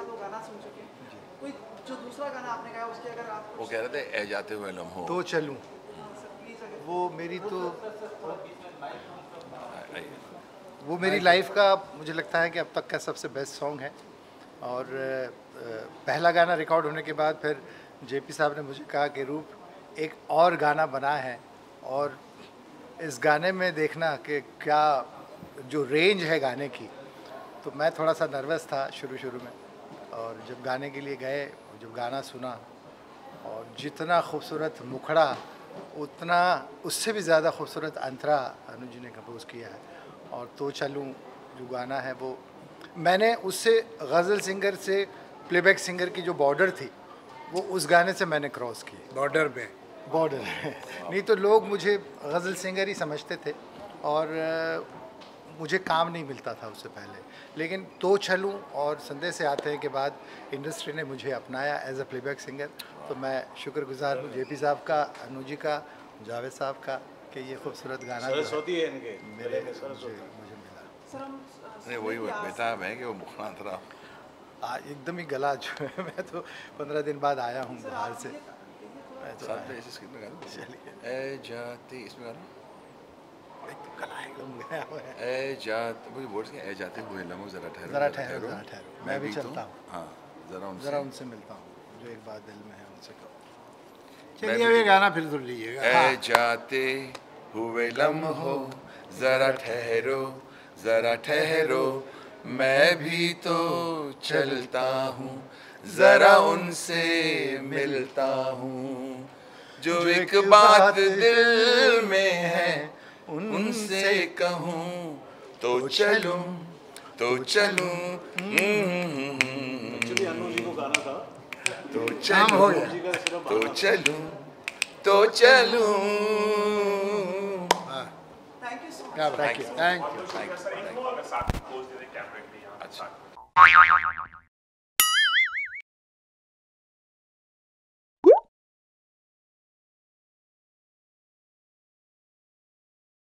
वो गाना सुन चुके हैं। कोई जो दूसरा गाना आपने गाया उसके अगर आप वो कह रहे थे ए जाते हुए लम्हो तो चलूँ। अगर वो मेरी तो वो मेरी लाइफ का मुझे लगता है कि अब तक का सबसे बेस्ट सॉन्ग है। और पहला गाना रिकॉर्ड होने के बाद फिर जेपी साहब ने मुझे कहा कि रूप, एक और गाना बना है और इस गाने में देखना कि क्या जो रेंज है गाने की। तो मैं थोड़ा सा नर्वस था शुरू शुरू में और जब गाने के लिए गए, जब गाना सुना और जितना खूबसूरत मुखड़ा, उतना, उससे भी ज़्यादा खूबसूरत अंतरा अनुज ने कंपोज किया है और तो चलूँ, जो गाना है वो। मैंने उससे, गज़ल सिंगर से प्लेबैक सिंगर की जो बॉर्डर थी वो उस गाने से मैंने क्रॉस की। बॉर्डर पे। बॉर्डर नहीं तो लोग मुझे गज़ल सिंगर ही समझते थे और मुझे काम नहीं मिलता था उससे पहले। लेकिन तो छलूँ और संदेश से आते हैं के बाद इंडस्ट्री ने मुझे अपनाया एज अ प्लेबैक सिंगर तो मैं शुक्रगुजार हूँ जेपी साहब का अनु जी का जावेद साहब का कि ये खूबसूरत गाना जो है, सरस्वती है इनके। मेरे मुझे मिला सर हम आ, नहीं वही बेताब है कि वो मुखड़ा एकदम ही गला जो है मैं तो पंद्रह दिन बाद आया हूँ बाहर से। मैं तो साथ में इस स्क्रीन में गाना? चलिए। ए जाते इसमें गाना? एकदम गला एकदम गया हुआ है। ए जाते मुझे वर्ड्स क्या ए जाते हुए लम्हो जरा ठहरो जरा ठहरो, जरा ठहरो। मैं भी तो- चलता हूँ। हाँ। जरा उनसे। ज़रा उनसे मिलता हूँ जो एक बात दिल में है उनसे कहो। चलिए ये गाना फिर सुन लीजिएगा। ए जाते हुए लम्हो जरा ठहरो जरा ठहरो। मैं भी तो चलता हूँ जरा उनसे मिलता हूँ। जो एक बात दिल में है उनसे कहूँ तो चलूँ तो चलूँ। एक्चुअली अनु जी को गाना था। तो चलूँ तो चलूँ तो चलूँ। Thank you so much. Yeah, thank, thank you. Thank you. Thank you. Thank you. Thank you.